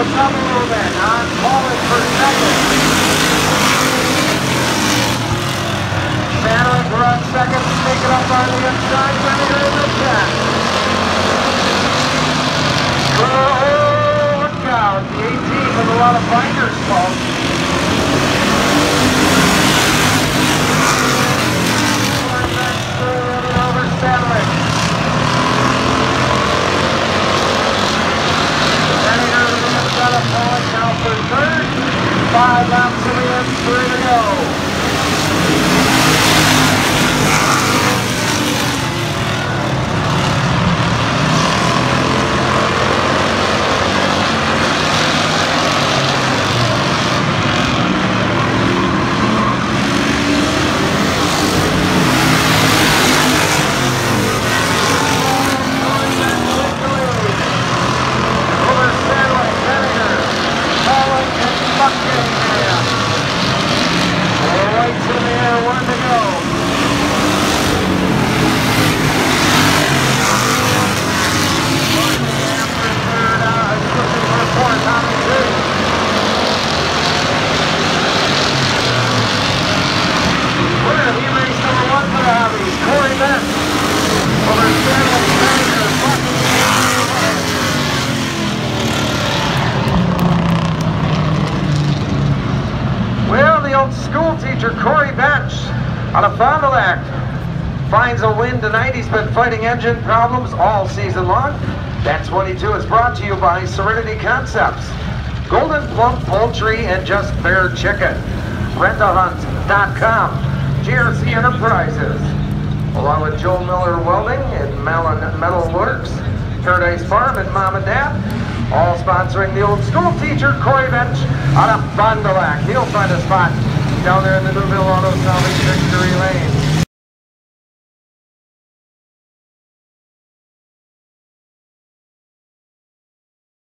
bit. On for second. Sandwich, we're on second, sneaking up on the inside, Renninger in the check. Look the 18 with a lot of binders, folks. Over Sandwich. Renninger to the inside of Paulin, now for third. Five laps to the end, three to go. And Buckingham. Lights in the air, one to go. Well, the old school teacher, Corey Bench, out of Fond du Lac, finds a win tonight. He's been fighting engine problems all season long. That 22 is brought to you by Serenity Concepts, Gold'n Plump Poultry, and Just Bare Chicken. Rentahunt.com, GRC Enterprises, along with Joe Miller Welding and Metal Works, Paradise Farm and Mom and Dad, all sponsoring the old school teacher, Corey Bench, out of Fond du Lac. He'll find a spot down there in the Newville Auto Salvage Victory Lane.